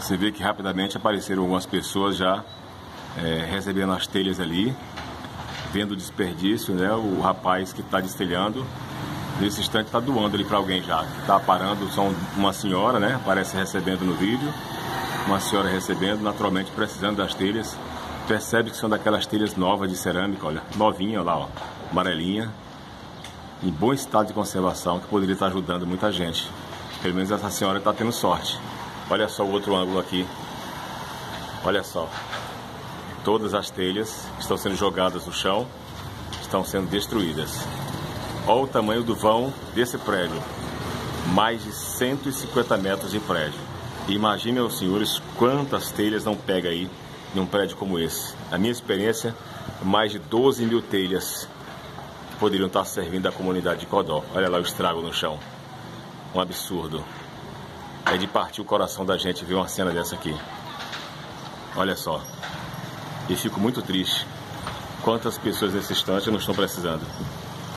Você vê que rapidamente apareceram algumas pessoas já é, recebendo as telhas ali, vendo o desperdício, né? O rapaz que está destelhando, nesse instante está doando ali para alguém já. Está parando, são uma senhora, né? Aparece recebendo no vídeo, uma senhora recebendo, naturalmente precisando das telhas. Percebe que são daquelas telhas novas de cerâmica, olha, novinha lá, ó, amarelinha, em bom estado de conservação, que poderia estar ajudando muita gente. Pelo menos essa senhora está tendo sorte. Olha só o outro ângulo aqui. Olha só. Todas as telhas que estão sendo jogadas no chão estão sendo destruídas. Olha o tamanho do vão desse prédio. Mais de 150 metros de prédio. Imaginem os senhores quantas telhas não pega aí em um prédio como esse. Na minha experiência, mais de 12 mil telhas poderiam estar servindo a comunidade de Codó. Olha lá o estrago no chão. Um absurdo. É de partir o coração da gente ver uma cena dessa aqui. Olha só. E fico muito triste. Quantas pessoas nesse instante não estão precisando.